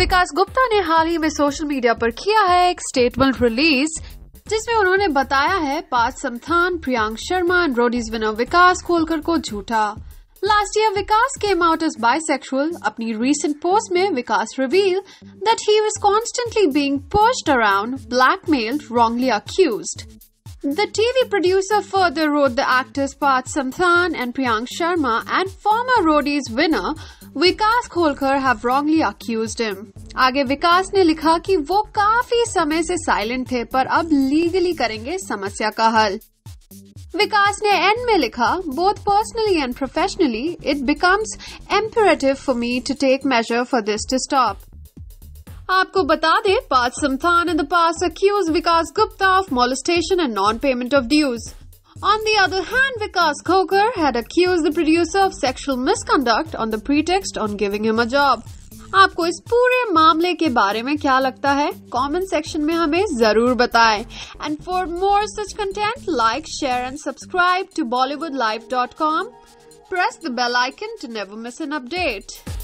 विकास गुप्ता ने हाल ही में social media पर किया है एक स्टेटमेंट रिलीज़ जिसमें उन्होंने बताया है Parth Samthaan Priyank Sharma and Roadies winner Vikas खोलकर को झूठा last year Vikas came out as bisexual अपनी recent पोस्ट में Vikas reveal that he was constantly being pushed around, blackmailed, wrongly accused. The TV producer further wrote the actors Parth Samthan and Priyank Sharma and former Roadies winner विकास खोलकर have wrongly accused him. आगे विकास ने लिखा कि वो काफी समय से silent थे पर अब लीगली करेंगे समस्या का हल विकास ने एंड में लिखा both personally and professionally it becomes imperative for me to take measure for this to stop आपको बता दें Parth Samthaan in the past accused Vikas Gupta of molestation and non-payment of dues. On the other hand, Vikas Khokar had accused the producer of sexual misconduct on the pretext on giving him a job. आपको इस पूरे मामले के बारे में क्या लगता है कमेंट सेक्शन में हमें ज़रूर बताएँ and for more such content like share and subscribe to Bollywood live dot com press the bell icon to never miss an update